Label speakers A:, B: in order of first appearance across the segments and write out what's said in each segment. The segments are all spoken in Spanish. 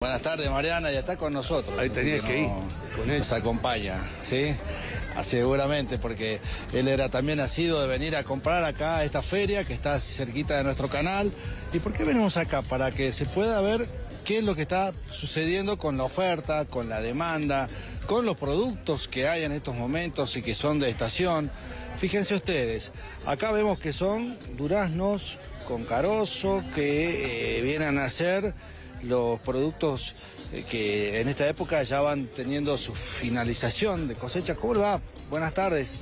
A: Buenas tardes, Mariana, ya está con nosotros.
B: Ahí tenías que ir,
A: con él. Nos acompaña, ¿sí? Ah, Seguramente, porque él era también nacido de venir a comprar acá a esta feria que está cerquita de nuestro canal. ¿Y por qué venimos acá? Para que se pueda ver qué es lo que está sucediendo con la oferta, con la demanda, con los productos que hay en estos momentos y que son de estación. Fíjense ustedes, acá vemos que son duraznos con carozo que eh, vienen a ser los productos eh, que en esta época ya van teniendo su finalización de cosecha. ¿Cómo le va? Buenas tardes.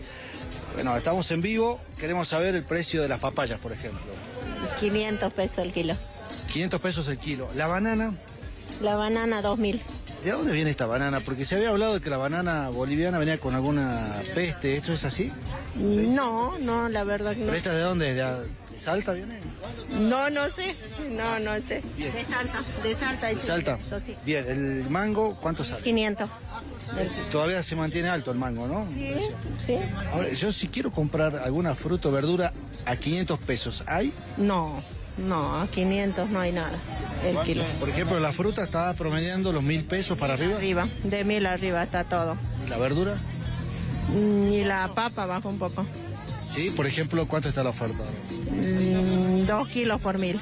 A: Bueno, estamos en vivo, queremos saber el precio de las papayas, por ejemplo.
C: 500 pesos el kilo.
A: 500 pesos el kilo. La banana,
C: La banana 2000.
A: ¿de dónde viene esta banana? Porque se había hablado de que la banana boliviana venía con alguna peste, ¿esto es así?
C: No, no, la verdad que no.
A: ¿Pero esta de dónde? ¿De, de Salta viene?
C: No, no sé. No, no sé. De Salta. De Salta.
A: ¿De Salta?
C: Sí.
A: Bien, ¿el mango cuánto sale?
C: 500.
A: Todavía se mantiene alto el mango, ¿no?
C: Sí, sí.
A: Ahora, yo si quiero comprar alguna fruta o verdura a 500 pesos, ¿hay?
C: No, no, a 500 no hay nada el kilo.
A: Por ejemplo, la fruta está promediando los mil pesos para arriba.
C: Arriba, de mil arriba está todo.
A: ¿Y la verdura?
C: Mm, Y la papa baja un poco.
A: Sí, por ejemplo, ¿cuánto está la oferta?
C: Mm, Dos kilos por mil.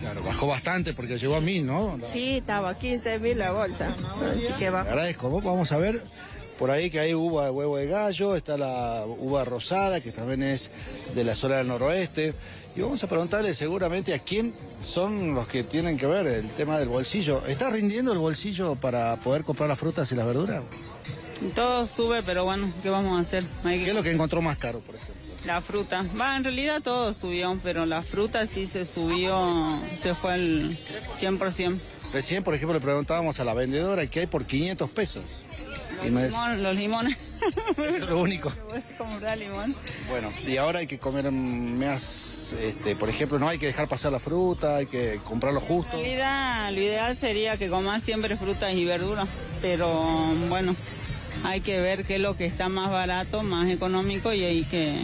A: Claro, bajó bastante porque llegó a mil, ¿no?
C: Sí, estaba 15 mil la bolsa. Así que
A: Le
C: baja.
A: agradezco. Vamos a ver por ahí que hay uva de huevo de gallo, está la uva rosada, que también es de la zona del noroeste. Y vamos a preguntarle seguramente a quién son los que tienen que ver el tema del bolsillo. ¿Está rindiendo el bolsillo para poder comprar las frutas y las verduras?
D: Todo sube, pero bueno, ¿qué vamos a hacer? Hay
A: ¿Qué es lo que encontró más caro, por ejemplo?
D: La fruta. Va, en realidad todo subió, pero la fruta sí se subió, se fue el 100%.
A: Recién, por ejemplo, le preguntábamos a la vendedora qué hay por 500 pesos. Decía,
D: Limón, los limones.
A: es lo único.
D: Comprar limón.
A: Bueno, y ahora hay que comer más, este, por ejemplo, no hay que dejar pasar la fruta, hay que comprarlo justo.
D: En realidad, lo ideal sería que comas siempre frutas y verduras, pero bueno, hay que ver qué es lo que está más barato, más económico y hay que,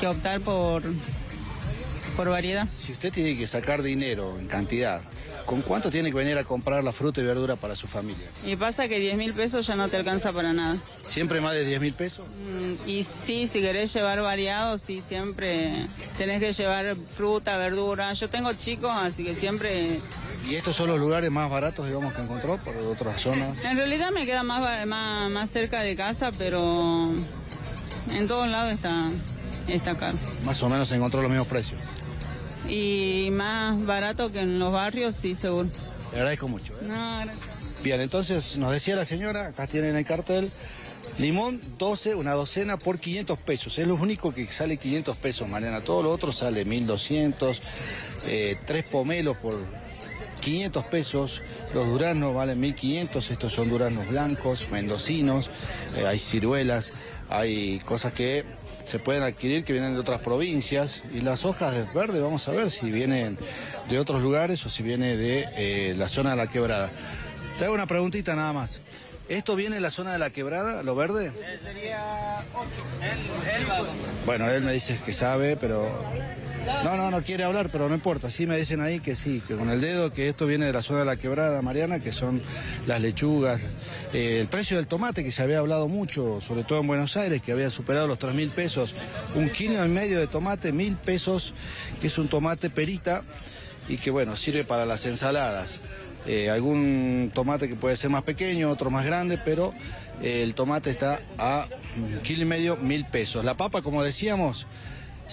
D: que optar por, por variedad.
A: Si usted tiene que sacar dinero en cantidad, ¿con cuánto tiene que venir a comprar la fruta y verdura para su familia?
D: Y pasa que 10 mil pesos ya no te alcanza para nada.
A: ¿Siempre más de 10 mil pesos?
D: Mm, Y sí, si querés llevar variado, sí, siempre tenés que llevar fruta, verdura. Yo tengo chicos, así que siempre...
A: ¿Y estos son los lugares más baratos, digamos, que encontró por otras zonas?
D: En realidad me queda más, más, más cerca de casa, pero en todos lados está, está caro.
A: Más o menos encontró los mismos precios.
D: Y más barato que en los barrios, sí, seguro.
A: Le agradezco mucho. ¿eh?
D: No, gracias.
A: Bien, entonces nos decía la señora, acá tienen el cartel, limón 12, una docena por 500 pesos. Es lo único que sale 500 pesos, Mariana. Todo lo otro sale 1200, eh, tres pomelos por 500 pesos. Los duraznos valen 1500, estos son duraznos blancos, mendocinos, eh, hay ciruelas, hay cosas que se pueden adquirir que vienen de otras provincias. Y las hojas de verde, vamos a ver si vienen de otros lugares o si viene de eh, la zona de la quebrada. Te hago una preguntita nada más. ¿Esto viene de la zona de la quebrada, lo verde? Bueno, él me dice que sabe, pero... No, no, no quiere hablar, pero no importa. Sí me dicen ahí que sí, que con el dedo, que esto viene de la zona de la quebrada, Mariana, que son las lechugas. Eh, el precio del tomate, que se había hablado mucho, sobre todo en Buenos Aires, que había superado los 3 mil pesos. Un kilo y medio de tomate, mil pesos, que es un tomate perita y que, bueno, sirve para las ensaladas. Eh, algún tomate que puede ser más pequeño, otro más grande, pero eh, el tomate está a un kilo y medio, mil pesos. La papa, como decíamos,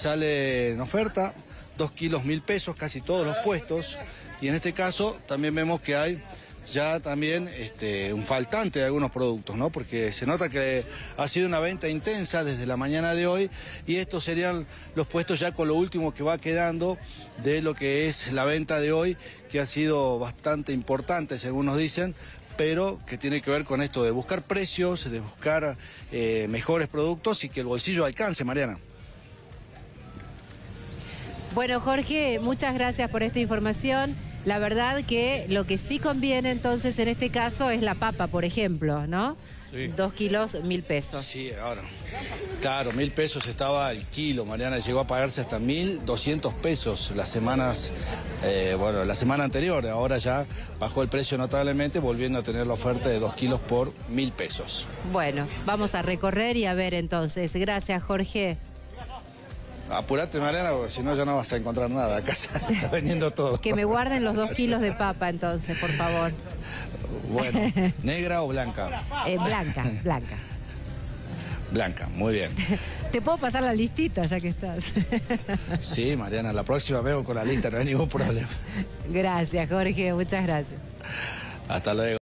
A: sale en oferta, dos kilos mil pesos, casi todos los puestos. Y en este caso también vemos que hay ya también este, un faltante de algunos productos, ¿no? Porque se nota que ha sido una venta intensa desde la mañana de hoy y estos serían los puestos ya con lo último que va quedando de lo que es la venta de hoy, que ha sido bastante importante, según nos dicen, pero que tiene que ver con esto de buscar precios, de buscar eh, mejores productos y que el bolsillo alcance, Mariana.
E: Bueno, Jorge, muchas gracias por esta información. La verdad que lo que sí conviene entonces en este caso es la papa, por ejemplo, ¿no? dos kilos, mil pesos.
A: Sí, ahora. Claro, mil pesos estaba el kilo, Mariana, llegó a pagarse hasta mil doscientos pesos las semanas, eh, bueno, la semana anterior, ahora ya bajó el precio notablemente, volviendo a tener la oferta de dos kilos por mil pesos.
E: Bueno, vamos a recorrer y a ver entonces. Gracias, Jorge.
A: Apurate, Mariana, porque si no ya no vas a encontrar nada. Acá se está vendiendo todo.
E: Que me guarden los dos kilos de papa entonces, por favor.
A: Bueno, ¿negra o blanca?
E: Eh, blanca, blanca.
A: Blanca, muy bien.
E: Te puedo pasar la listita ya que estás.
A: Sí, Mariana, la próxima veo con la lista, no hay ningún problema.
E: Gracias, Jorge, muchas gracias.
A: Hasta luego.